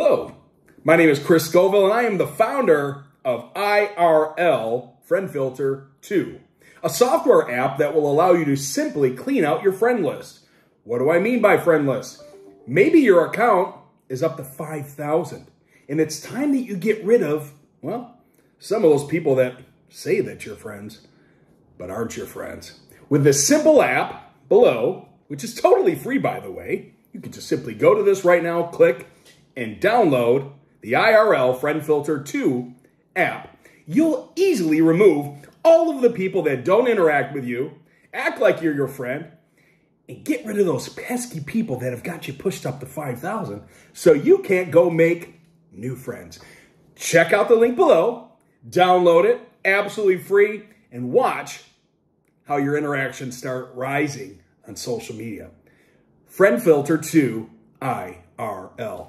Hello, my name is Chris Scoville, and I am the founder of IRL Friend Filter 2, a software app that will allow you to simply clean out your friend list. What do I mean by friend list? Maybe your account is up to 5,000, and it's time that you get rid of, well, some of those people that say that you're friends, but aren't your friends. With this simple app below, which is totally free, by the way, you can just simply go to this right now, click, and download the IRL Friend Filter 2 app. You'll easily remove all of the people that don't interact with you, act like you're your friend, and get rid of those pesky people that have got you pushed up to 5,000 so you can't go make new friends. Check out the link below, download it, absolutely free, and watch how your interactions start rising on social media. Friend Filter 2 IRL.